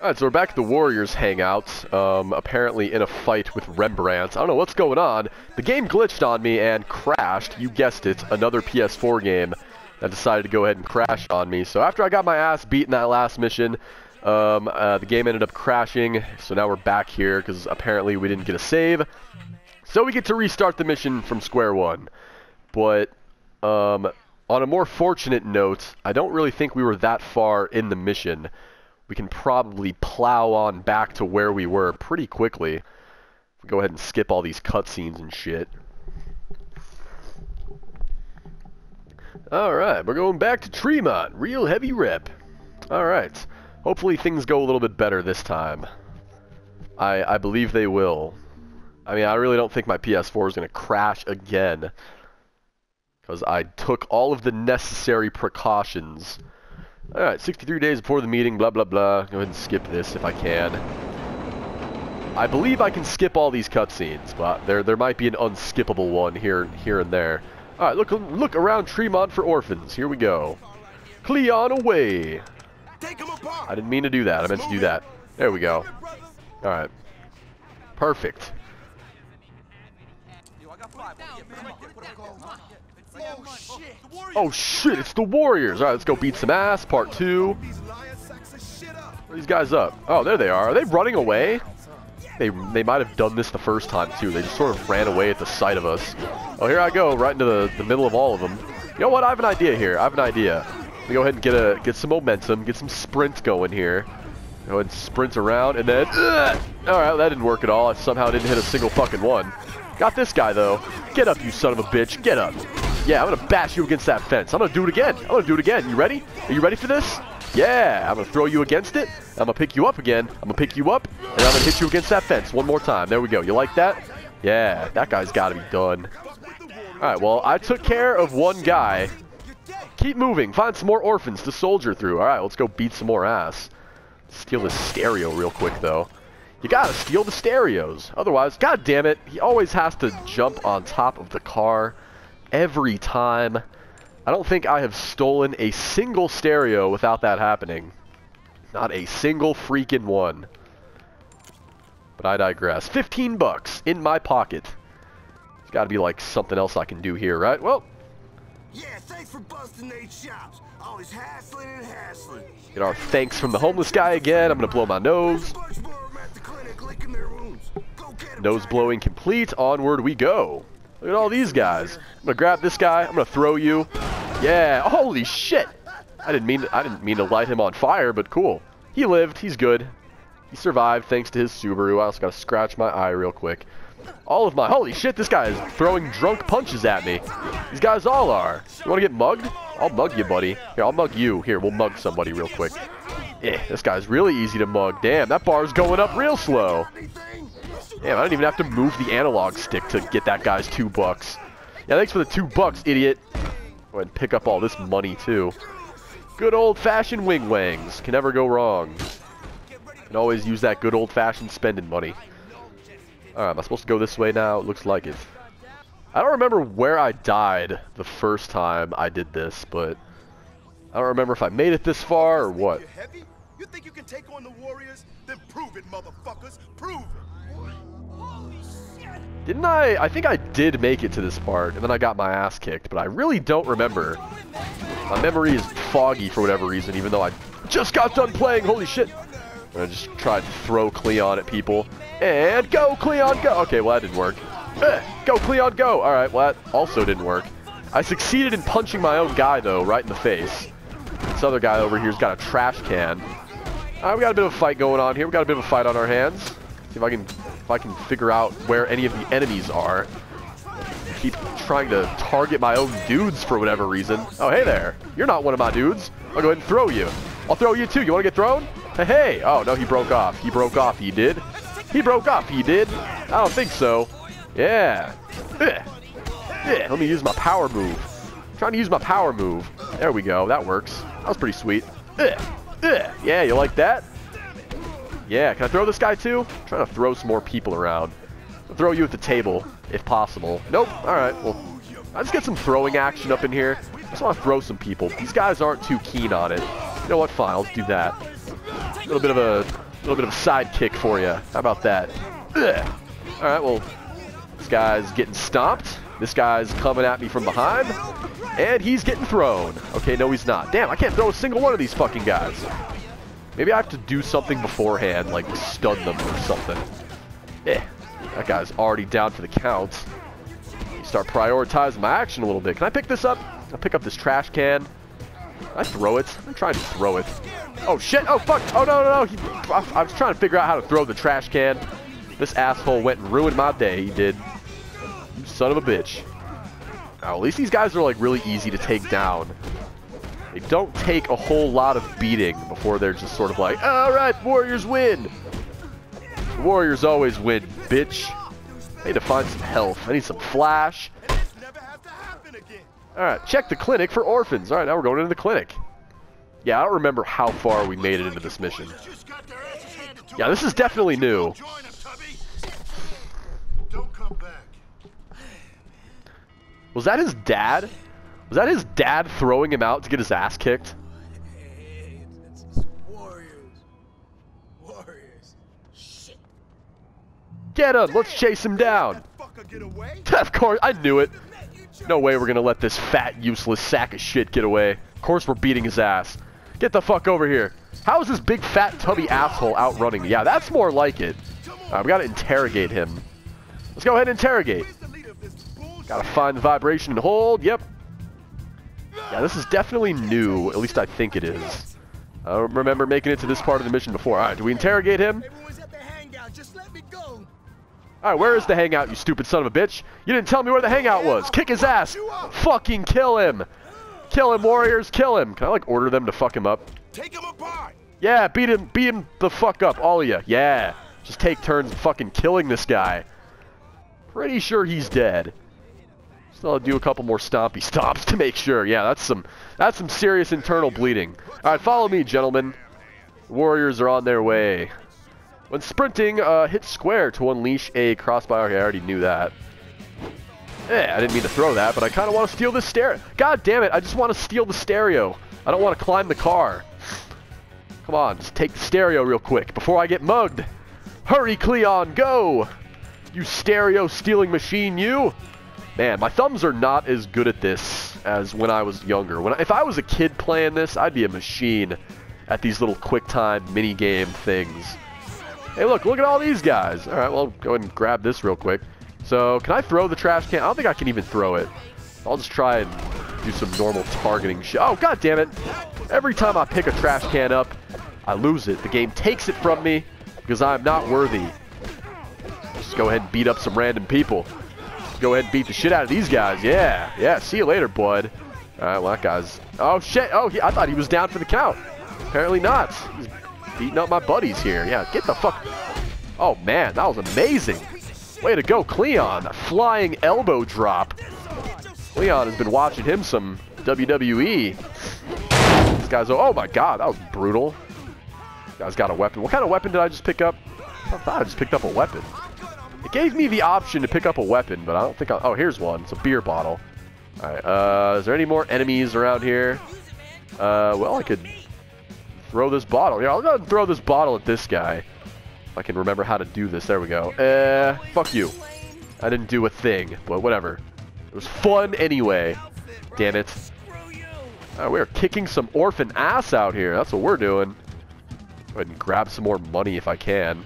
Alright, so we're back at the Warriors hangout, um, apparently in a fight with Rembrandt. I don't know what's going on. The game glitched on me and crashed. You guessed it, another PS4 game that decided to go ahead and crash on me. So after I got my ass beat in that last mission, um, uh, the game ended up crashing. So now we're back here because apparently we didn't get a save. So we get to restart the mission from square one. But um, on a more fortunate note, I don't really think we were that far in the mission we can probably plow on back to where we were pretty quickly. Go ahead and skip all these cutscenes and shit. Alright, we're going back to Tremont. Real heavy rep. Alright. Hopefully things go a little bit better this time. I, I believe they will. I mean, I really don't think my PS4 is going to crash again. Because I took all of the necessary precautions Alright, 63 days before the meeting, blah blah blah. Go ahead and skip this if I can. I believe I can skip all these cutscenes, but there there might be an unskippable one here here and there. Alright, look look around Tremont for orphans. Here we go. Cleon away! I didn't mean to do that. I meant to do that. There we go. Alright. Perfect. Oh shit, it's the Warriors. Alright, let's go beat some ass. Part two. Where are these guys up? Oh, there they are. Are they running away? They, they might have done this the first time too. They just sort of ran away at the sight of us. Oh, here I go, right into the, the middle of all of them. You know what? I have an idea here. I have an idea. Let me go ahead and get a get some momentum, get some sprint going here. Go ahead and sprint around, and then... Uh, Alright, that didn't work at all. I somehow didn't hit a single fucking one. Got this guy, though. Get up, you son of a bitch. Get up. Yeah, I'm gonna bash you against that fence. I'm gonna do it again. I'm gonna do it again. You ready? Are you ready for this? Yeah, I'm gonna throw you against it. I'm gonna pick you up again. I'm gonna pick you up, and I'm gonna hit you against that fence one more time. There we go. You like that? Yeah, that guy's gotta be done. Alright, well, I took care of one guy. Keep moving. Find some more orphans to soldier through. Alright, let's go beat some more ass. Steal this stereo real quick, though. You gotta steal the stereos. Otherwise, god damn it, he always has to jump on top of the car every time. I don't think I have stolen a single stereo without that happening. Not a single freaking one. But I digress. 15 bucks in my pocket. There's got to be like something else I can do here, right? Well. Yeah, thanks for busting eight shops. Always hassling and hassling. Get our thanks from the homeless guy again. I'm gonna blow my nose. Nose blowing complete. Onward we go. Look at all these guys. I'm gonna grab this guy. I'm gonna throw you. Yeah. Holy shit. I didn't mean to, I didn't mean to light him on fire, but cool. He lived. He's good. He survived thanks to his Subaru. I also gotta scratch my eye real quick. All of my holy shit. This guy is throwing drunk punches at me. These guys all are. You wanna get mugged? I'll mug you, buddy. Here, I'll mug you. Here, we'll mug somebody real quick. Yeah, this guy's really easy to mug. Damn, that bar's going up real slow. Damn, I don't even have to move the analog stick to get that guy's two bucks. Yeah, thanks for the two bucks, idiot. Go ahead and pick up all this money, too. Good old-fashioned wing wangs. Can never go wrong. Can always use that good old-fashioned spending money. Alright, am I supposed to go this way now? It looks like it. I don't remember where I died the first time I did this, but... I don't remember if I made it this far or what. You think you can take on the Warriors? Then prove it, motherfuckers! Prove it! Didn't I? I think I did make it to this part, and then I got my ass kicked, but I really don't remember. My memory is foggy for whatever reason, even though I just got done playing. Holy shit. I just tried to throw Cleon at people. And go, Cleon, go! Okay, well, that didn't work. Eh, go, Cleon, go! Alright, well, that also didn't work. I succeeded in punching my own guy, though, right in the face. This other guy over here's got a trash can. Alright, we got a bit of a fight going on here. We got a bit of a fight on our hands. See if I can if I can figure out where any of the enemies are. keep trying to target my own dudes for whatever reason. Oh, hey there. You're not one of my dudes. I'll go ahead and throw you. I'll throw you too. You want to get thrown? Hey, hey. Oh, no, he broke off. He broke off. He did. He broke off. He did. I don't think so. Yeah. Yeah. Let me use my power move. I'm trying to use my power move. There we go. That works. That was pretty sweet. Eh. Eh. Yeah, you like that? Yeah, can I throw this guy too? I'm trying to throw some more people around. I'll throw you at the table, if possible. Nope. Alright, well, I just get some throwing action up in here. I just want to throw some people. These guys aren't too keen on it. You know what? Fine, I'll do that. A little bit of a little bit of a sidekick for you. How about that? All right, well, this guy's getting stomped. This guy's coming at me from behind, and he's getting thrown. Okay, no, he's not. Damn, I can't throw a single one of these fucking guys. Maybe I have to do something beforehand, like stun them or something. Eh, that guy's already down for the count. Start prioritizing my action a little bit. Can I pick this up? I'll pick up this trash can. I throw it. I'm trying to throw it. Oh shit! Oh fuck! Oh no no no! He, I, I, was trying to figure out how to throw the trash can. This asshole went and ruined my day. He did. You son of a bitch. Now, at least these guys are like really easy to take down. They don't take a whole lot of beating before they're just sort of like, all right, Warriors win. Warriors always win, bitch. I need to find some health. I need some flash. Alright, check the clinic for orphans. Alright, now we're going into the clinic. Yeah, I don't remember how far we made it into this mission. Yeah, this is definitely new. Was that his dad? Was that his dad throwing him out to get his ass kicked? Get him! Let's chase him down! of course, I knew it. No way we're gonna let this fat, useless sack of shit get away. Of course we're beating his ass. Get the fuck over here. How is this big, fat, tubby asshole outrunning me? Yeah, that's more like it. Right, we gotta interrogate him. Let's go ahead and interrogate. Gotta find the vibration and hold. Yep. Yeah, this is definitely new. At least I think it is. I don't remember making it to this part of the mission before. Alright, do we interrogate him? Alright, where is the hangout, you stupid son of a bitch? You didn't tell me where the hangout was. Kick his ass. Fucking kill him. Kill him, warriors. Kill him. Can I, like, order them to fuck him up? Take him apart. Yeah, beat him. Beat him the fuck up, all of you. Yeah. Just take turns fucking killing this guy. Pretty sure he's dead. Still do a couple more stompy stomps to make sure. Yeah, that's some that's some serious internal bleeding. Alright, follow me, gentlemen. Warriors are on their way. When sprinting, uh, hit square to unleash a crossbow. Okay, I already knew that. Eh, I didn't mean to throw that, but I kind of want to steal this stereo. God damn it, I just want to steal the stereo. I don't want to climb the car. Come on, just take the stereo real quick before I get mugged. Hurry, Cleon, go! You stereo stealing machine, you! Man, my thumbs are not as good at this as when I was younger. When I, If I was a kid playing this, I'd be a machine at these little quick time mini game things. Hey, look, look at all these guys. All right, well, go ahead and grab this real quick. So, can I throw the trash can? I don't think I can even throw it. I'll just try and do some normal targeting shit. Oh, god damn it. Every time I pick a trash can up, I lose it. The game takes it from me because I'm not worthy. Just go ahead and beat up some random people. Go ahead and beat the shit out of these guys. Yeah, yeah. See you later, bud. All right, well, that guy's... Oh, shit. Oh, he... I thought he was down for the count. Apparently not. He's beating up my buddies here. Yeah, get the fuck... Oh, man, that was amazing. Way to go, Cleon. Flying elbow drop. Cleon has been watching him some WWE. This guy's... Oh, my God, that was brutal. This guy's got a weapon. What kind of weapon did I just pick up? I thought I just picked up a weapon. It gave me the option to pick up a weapon, but I don't think I... Oh, here's one. It's a beer bottle. Alright, uh, is there any more enemies around here? Uh, well, I could throw this bottle. Yeah, I'll go and throw this bottle at this guy. If I can remember how to do this. There we go. Uh, fuck you. I didn't do a thing, but whatever. It was fun anyway. Damn it. Uh, we're kicking some orphan ass out here. That's what we're doing. Go ahead and grab some more money if I can.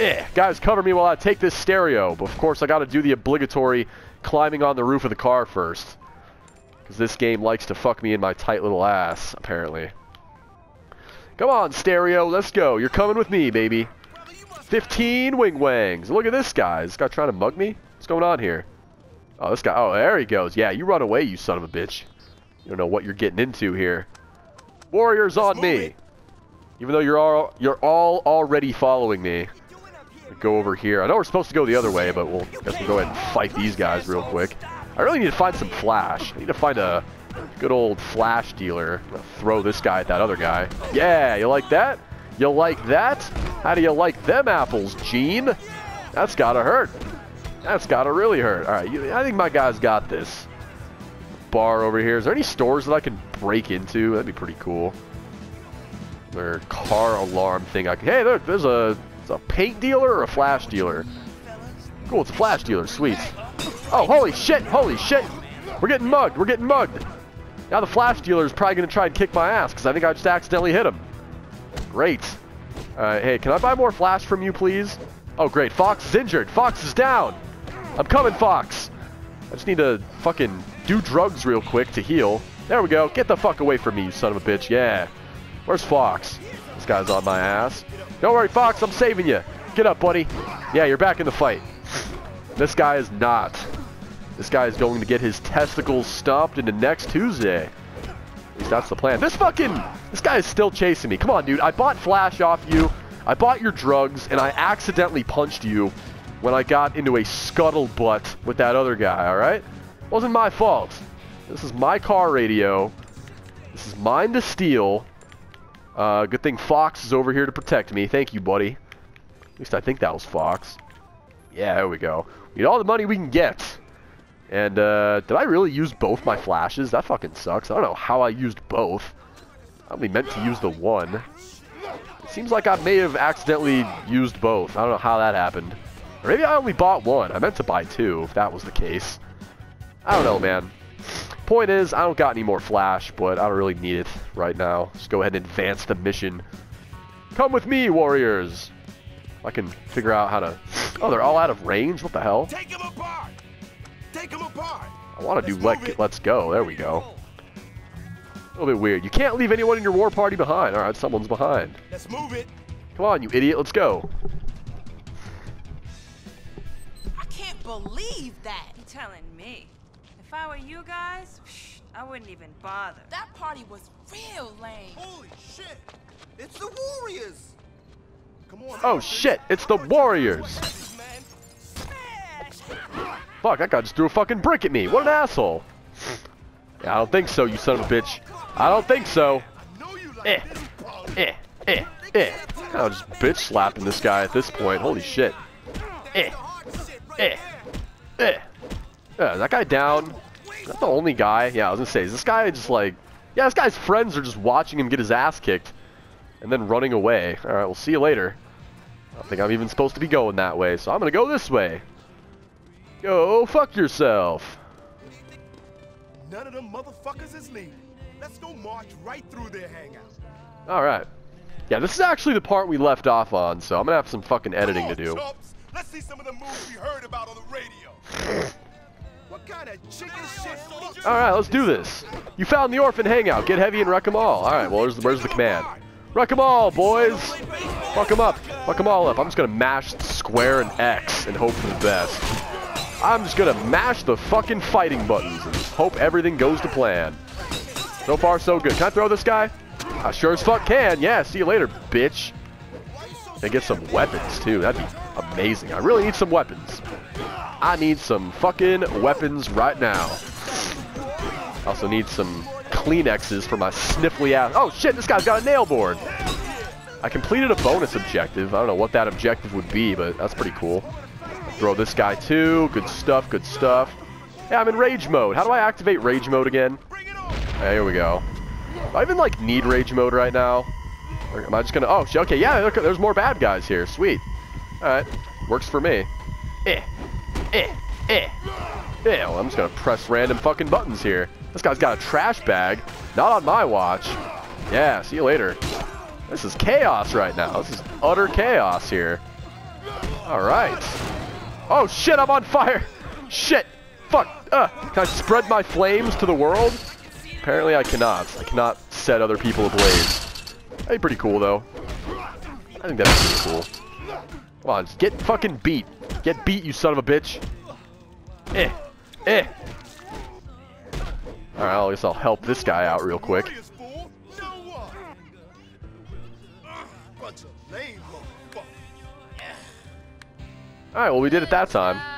Eh, guys, cover me while I take this stereo. But of course, I got to do the obligatory climbing on the roof of the car first. Because this game likes to fuck me in my tight little ass, apparently. Come on, Stereo, let's go. You're coming with me, baby. 15 wing wangs. Look at this guy. This guy trying to mug me? What's going on here? Oh, this guy. Oh, there he goes. Yeah, you run away, you son of a bitch. You don't know what you're getting into here. Warriors on me. Even though you're all you're all already following me. Go over here. I know we're supposed to go the other way, but we'll guess we'll go ahead and fight these guys real quick. I really need to find some flash. I need to find a Good old flash dealer. throw this guy at that other guy. Yeah, you like that? You like that? How do you like them apples, Gene? That's gotta hurt. That's gotta really hurt. All right, I think my guy's got this. Bar over here. Is there any stores that I can break into? That'd be pretty cool. Their car alarm thing. I can, hey, there, there's a, there's a paint dealer or a flash dealer. Cool, it's a flash dealer. Sweet. Oh, holy shit! Holy shit! We're getting mugged. We're getting mugged. Now the flash dealer is probably going to try and kick my ass because I think I just accidentally hit him. Great. Uh, hey, can I buy more flash from you, please? Oh, great. Fox is injured. Fox is down. I'm coming, Fox. I just need to fucking do drugs real quick to heal. There we go. Get the fuck away from me, you son of a bitch. Yeah. Where's Fox? This guy's on my ass. Don't worry, Fox. I'm saving you. Get up, buddy. Yeah, you're back in the fight. This guy is not. This guy is going to get his testicles stomped into next Tuesday. At least that's the plan. This fucking... This guy is still chasing me. Come on, dude. I bought Flash off you. I bought your drugs, and I accidentally punched you when I got into a scuttlebutt with that other guy, alright? Wasn't my fault. This is my car radio. This is mine to steal. Uh, good thing Fox is over here to protect me. Thank you, buddy. At least I think that was Fox. Yeah, there we go. We need all the money we can get. And, uh, did I really use both my flashes? That fucking sucks. I don't know how I used both. I only meant to use the one. It seems like I may have accidentally used both. I don't know how that happened. Or maybe I only bought one. I meant to buy two, if that was the case. I don't know, man. Point is, I don't got any more flash, but I don't really need it right now. Just go ahead and advance the mission. Come with me, warriors! I can figure out how to... Oh, they're all out of range? What the hell? Take him apart! Take him apart! I want to do Let's let, it. Let's Go. There we go. A little bit weird. You can't leave anyone in your war party behind. Alright, someone's behind. Let's move it! Come on, you idiot. Let's go. I can't believe that. You're telling me? If I were you guys, psh, I wouldn't even bother. That party was real lame. Holy shit! It's the Warriors! Come on. Oh, shit. It's the Warriors. Fuck, that guy just threw a fucking brick at me. What an asshole. Yeah, I don't think so, you son of a bitch. I don't think so. Eh. Eh. Eh. Eh. I'll just bitch slapping this guy at this point. Holy shit. Eh. Eh. Eh. Yeah, is that guy down? Is that the only guy? Yeah, I was gonna say, is this guy just like... Yeah, this guy's friends are just watching him get his ass kicked. And then running away. Alright, we'll see you later. I don't think I'm even supposed to be going that way, so I'm gonna go this way. Go fuck yourself. None of them motherfuckers is leaving. Let's go march right through their hangout. Alright. Yeah, this is actually the part we left off on, so I'm gonna have some fucking editing to do. chumps. Let's see some of the moves we heard about on the radio. what kind of chicken shit fuck? Alright, let's do this. You found the orphan hangout. Get heavy and wreck them all. Alright, well, where's, the, where's the command? Wreck them all, boys! Fuck them up. Fuck them all up. I'm just gonna mash square and X and hope for the best. I'm just gonna mash the fucking fighting buttons and hope everything goes to plan. So far, so good. Can I throw this guy? I sure as fuck can. Yeah, see you later, bitch. And get some weapons, too. That'd be amazing. I really need some weapons. I need some fucking weapons right now. Also need some Kleenexes for my sniffly ass. Oh shit, this guy's got a nail board. I completed a bonus objective. I don't know what that objective would be, but that's pretty cool. Throw this guy too. Good stuff, good stuff. Yeah, I'm in rage mode. How do I activate rage mode again? Hey, here we go. Do I even like need rage mode right now? Or am I just gonna? Oh, okay, yeah. There's more bad guys here. Sweet. All right, works for me. Eh, eh, eh. Yeah, well, I'm just gonna press random fucking buttons here. This guy's got a trash bag. Not on my watch. Yeah, see you later. This is chaos right now. This is utter chaos here. All right. Oh shit, I'm on fire. Shit. Fuck. Uh, can I spread my flames to the world? Apparently I cannot. I cannot set other people ablaze. That'd be pretty cool though. I think that'd be pretty cool. Come on, just get fucking beat. Get beat, you son of a bitch. Eh. Eh. Alright, I guess I'll help this guy out real quick. Alright, well we did it that time.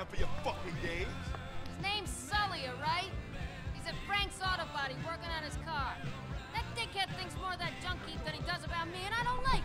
Time for your fucking games. His name's Sully, alright? He's at Frank's Auto Body working on his car. That dickhead thinks more of that junk heap than he does about me, and I don't like.